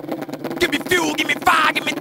Give me fuel, give me fire, give me